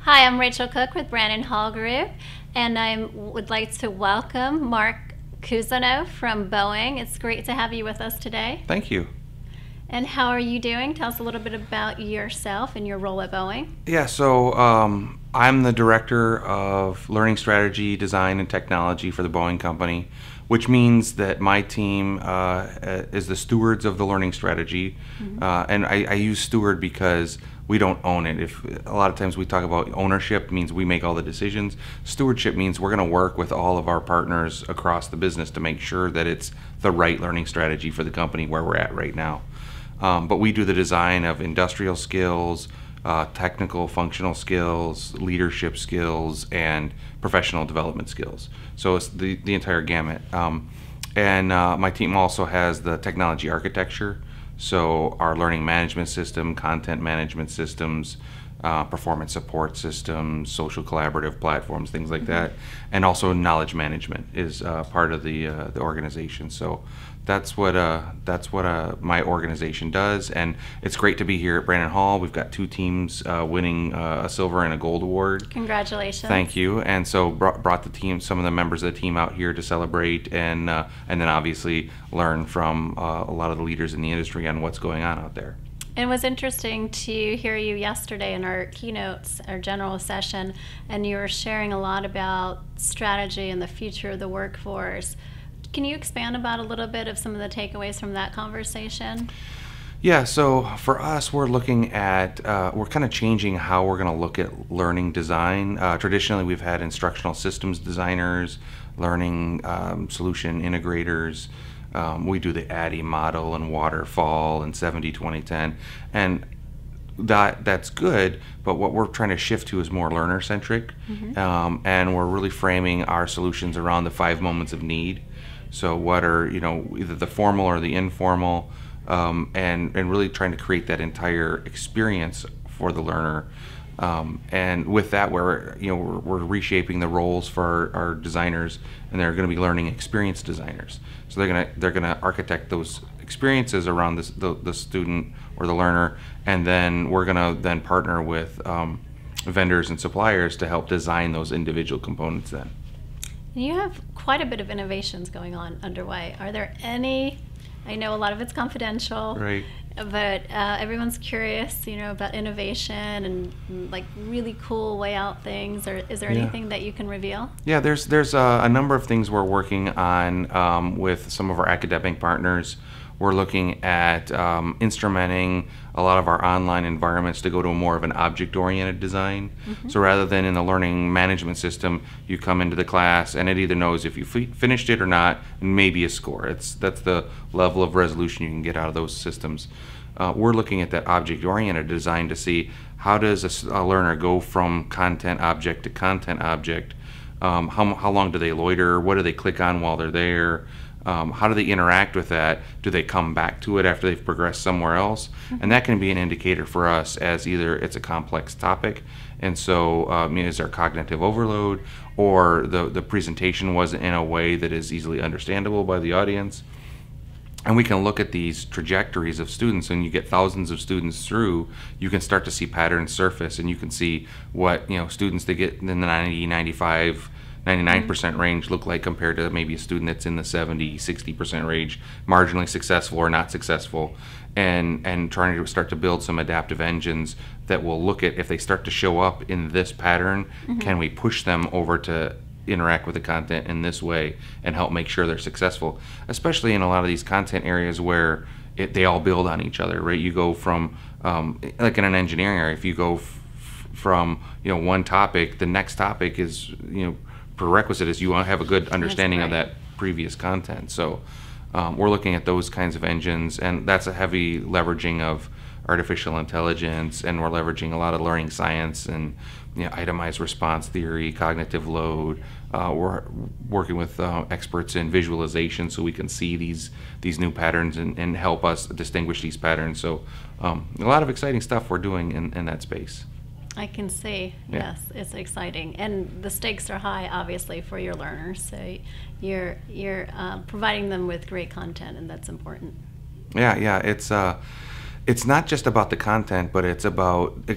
Hi, I'm Rachel Cooke with Brandon Hall Group, and I would like to welcome Mark Cousino from Boeing. It's great to have you with us today. Thank you. And how are you doing? Tell us a little bit about yourself and your role at Boeing. Yeah, so um, I'm the director of learning strategy, design, and technology for the Boeing Company, which means that my team uh, is the stewards of the learning strategy. Mm-hmm. Uh, and I, I, use steward because we don't own it. If a lot of times we talk about ownership means we make all the decisions. Stewardship means we're going to work with all of our partners across the business to make sure that it's the right learning strategy for the company where we're at right now. Um, but we do the design of industrial skills, uh, technical functional skills, leadership skills, and professional development skills. So it's the, the entire gamut. Um, and uh, my team also has the technology architecture. So our learning management system, content management systems, uh, performance support systems, social collaborative platforms, things like mm-hmm. that, and also knowledge management is uh, part of the uh, the organization. So that's what uh, that's what uh, my organization does, and it's great to be here at Brandon Hall. We've got two teams uh, winning uh, a silver and a gold award. Congratulations! Thank you. And so brought, brought the team, some of the members of the team out here to celebrate, and uh, and then obviously learn from uh, a lot of the leaders in the industry on what's going on out there. It was interesting to hear you yesterday in our keynotes, our general session, and you were sharing a lot about strategy and the future of the workforce. Can you expand about a little bit of some of the takeaways from that conversation? Yeah, so for us, we're looking at, uh, we're kind of changing how we're going to look at learning design. Uh, traditionally, we've had instructional systems designers, learning um, solution integrators. Um, we do the ADDIE model and waterfall and 70 20 10. And that that's good, but what we're trying to shift to is more learner centric, mm-hmm. um, and we're really framing our solutions around the five moments of need. So what are you know either the formal or the informal, um, and and really trying to create that entire experience for the learner. Um, and with that, we're you know we're, we're reshaping the roles for our, our designers, and they're going to be learning experience designers. So they're gonna they're gonna architect those experiences around this, the the student or the learner, and then we're gonna then partner with um, vendors and suppliers to help design those individual components. Then. You have quite a bit of innovations going on underway. Are there any? I know a lot of it's confidential. Right. But uh, everyone's curious, you know, about innovation and like really cool way out things. Or is there yeah. anything that you can reveal? Yeah, there's there's a, a number of things we're working on um, with some of our academic partners we're looking at um, instrumenting a lot of our online environments to go to a more of an object-oriented design. Mm-hmm. So rather than in the learning management system, you come into the class and it either knows if you f- finished it or not, and maybe a score. It's that's the level of resolution you can get out of those systems. Uh, we're looking at that object-oriented design to see how does a, a learner go from content object to content object. Um, how, how long do they loiter? What do they click on while they're there? Um, how do they interact with that? Do they come back to it after they've progressed somewhere else? Mm-hmm. And that can be an indicator for us as either it's a complex topic, and so um, is there cognitive overload, or the, the presentation wasn't in a way that is easily understandable by the audience. And we can look at these trajectories of students, and you get thousands of students through, you can start to see patterns surface, and you can see what you know students that get in the 90, 95 99% mm-hmm. range look like compared to maybe a student that's in the 70 60% range marginally successful or not successful and and trying to start to build some adaptive engines that will look at if they start to show up in this pattern mm-hmm. can we push them over to interact with the content in this way and help make sure they're successful especially in a lot of these content areas where it, they all build on each other right you go from um, like in an engineering area if you go f- from you know one topic the next topic is you know prerequisite is you want to have a good understanding of that previous content. So um, we're looking at those kinds of engines, and that's a heavy leveraging of artificial intelligence, and we're leveraging a lot of learning science and you know, itemized response theory, cognitive load. Uh, we're working with uh, experts in visualization so we can see these these new patterns and, and help us distinguish these patterns. So um, a lot of exciting stuff we're doing in, in that space. I can see. Yeah. Yes, it's exciting, and the stakes are high, obviously, for your learners. So you're you're uh, providing them with great content, and that's important. Yeah, yeah. It's uh, it's not just about the content, but it's about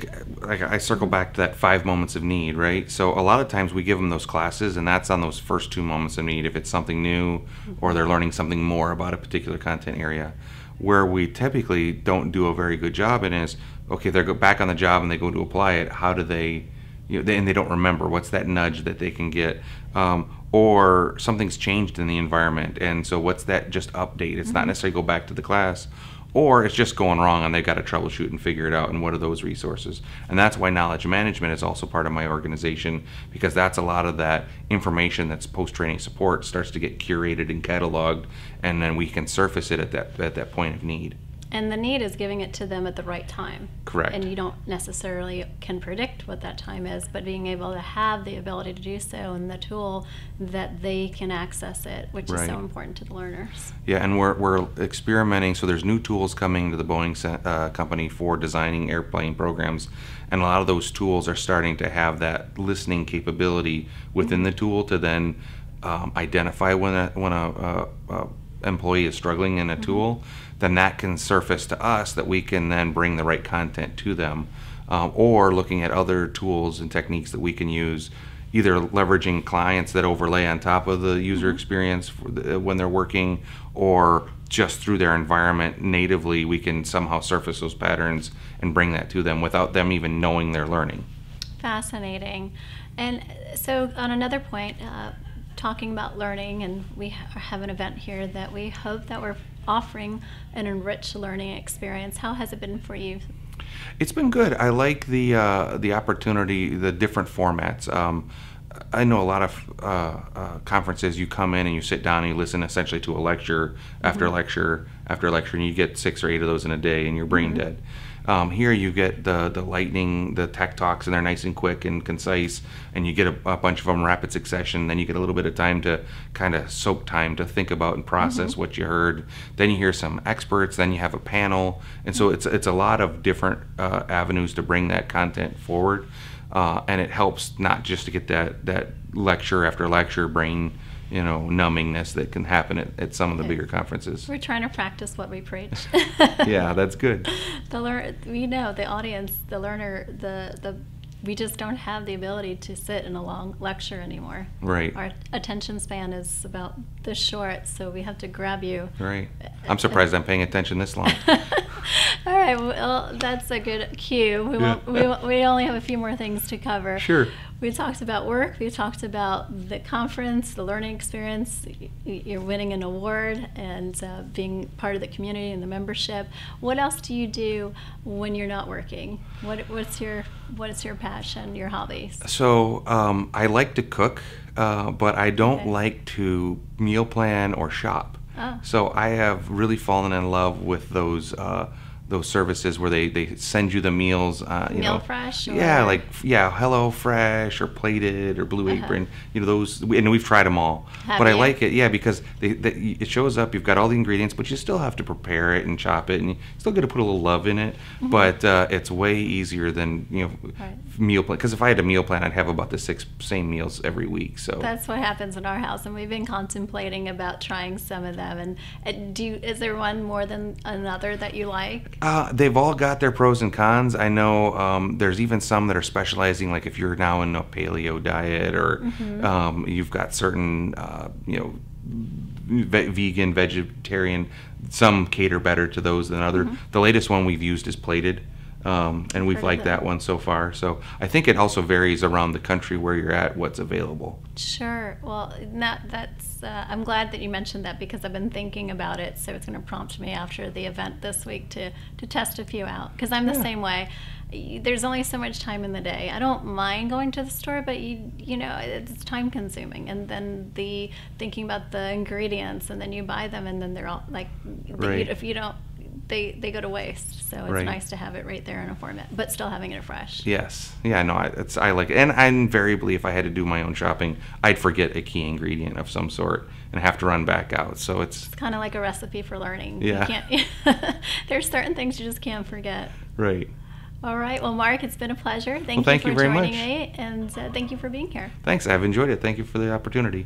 like I circle back to that five moments of need, right? So a lot of times we give them those classes, and that's on those first two moments of need. If it's something new, or they're learning something more about a particular content area, where we typically don't do a very good job in is okay, they go back on the job and they go to apply it. How do they, you know, they, and they don't remember what's that nudge that they can get. Um, or something's changed in the environment and so what's that just update it's mm-hmm. not necessarily go back to the class or it's just going wrong and they've got to troubleshoot and figure it out and what are those resources and that's why knowledge management is also part of my organization because that's a lot of that information that's post-training support starts to get curated and cataloged and then we can surface it at that at that point of need and the need is giving it to them at the right time. Correct. And you don't necessarily can predict what that time is, but being able to have the ability to do so and the tool that they can access it, which right. is so important to the learners. Yeah, and we're, we're experimenting. So there's new tools coming to the Boeing uh, company for designing airplane programs, and a lot of those tools are starting to have that listening capability within mm-hmm. the tool to then um, identify when a when a, a, a employee is struggling in a mm-hmm. tool then that can surface to us that we can then bring the right content to them. Um, or looking at other tools and techniques that we can use, either leveraging clients that overlay on top of the user mm-hmm. experience the, when they're working, or just through their environment natively, we can somehow surface those patterns and bring that to them without them even knowing they're learning. Fascinating. And so, on another point, uh, talking about learning, and we have an event here that we hope that we're offering an enriched learning experience. How has it been for you? It's been good. I like the uh, the opportunity, the different formats. Um, I know a lot of uh, uh, conferences. You come in and you sit down and you listen essentially to a lecture after mm-hmm. lecture after lecture, and you get six or eight of those in a day, and you're brain mm-hmm. dead. Um, here you get the the lightning, the tech talks, and they're nice and quick and concise, and you get a, a bunch of them rapid succession. Then you get a little bit of time to kind of soak time to think about and process mm-hmm. what you heard. Then you hear some experts. Then you have a panel, and so it's it's a lot of different uh, avenues to bring that content forward, uh, and it helps not just to get that that lecture after lecture brain you know numbingness that can happen at, at some of the bigger conferences. We're trying to practice what we preach. yeah, that's good. The learn, we know the audience, the learner, the the we just don't have the ability to sit in a long lecture anymore. Right. Our attention span is about this short, so we have to grab you. Right. I'm surprised I'm paying attention this long. All right. Well, that's a good cue. We, yeah. we, we only have a few more things to cover. Sure. We talked about work. We talked about the conference, the learning experience. You're winning an award and uh, being part of the community and the membership. What else do you do when you're not working? What, what's your what is your passion, your hobbies? So um, I like to cook, uh, but I don't okay. like to meal plan or shop. So I have really fallen in love with those. Uh, those services where they, they send you the meals. Uh, you Meal know, Fresh. Or? Yeah, like yeah, Hello Fresh or Plated or Blue uh-huh. Apron. You know those, and we've tried them all. Have but you? I like it, yeah, because they, they, it shows up. You've got all the ingredients, but you still have to prepare it and chop it, and you still got to put a little love in it. Mm-hmm. But uh, it's way easier than you know right. meal plan. Because if I had a meal plan, I'd have about the six same meals every week. So that's what happens in our house, and we've been contemplating about trying some of them. And uh, do you, is there one more than another that you like? Uh, they've all got their pros and cons. I know um, there's even some that are specializing, like if you're now in a paleo diet or mm-hmm. um, you've got certain, uh, you know, ve- vegan, vegetarian. Some cater better to those than other. Mm-hmm. The latest one we've used is plated. Um, and we've liked that one so far. So I think it also varies around the country where you're at, what's available. Sure. Well, that that's. Uh, I'm glad that you mentioned that because I've been thinking about it. So it's going to prompt me after the event this week to to test a few out because I'm the yeah. same way. There's only so much time in the day. I don't mind going to the store, but you you know it's time consuming. And then the thinking about the ingredients, and then you buy them, and then they're all like, right. if you don't they they go to waste. So it's right. nice to have it right there in a format, but still having it fresh. Yes, yeah, no, I, it's I like it, and I invariably, if I had to do my own shopping, I'd forget a key ingredient of some sort and have to run back out. So it's, it's kind of like a recipe for learning. Yeah, you can't, there's certain things you just can't forget. Right. All right. Well, Mark, it's been a pleasure. Thank well, thank you for you joining much. me, and uh, thank you for being here. Thanks. I've enjoyed it. Thank you for the opportunity.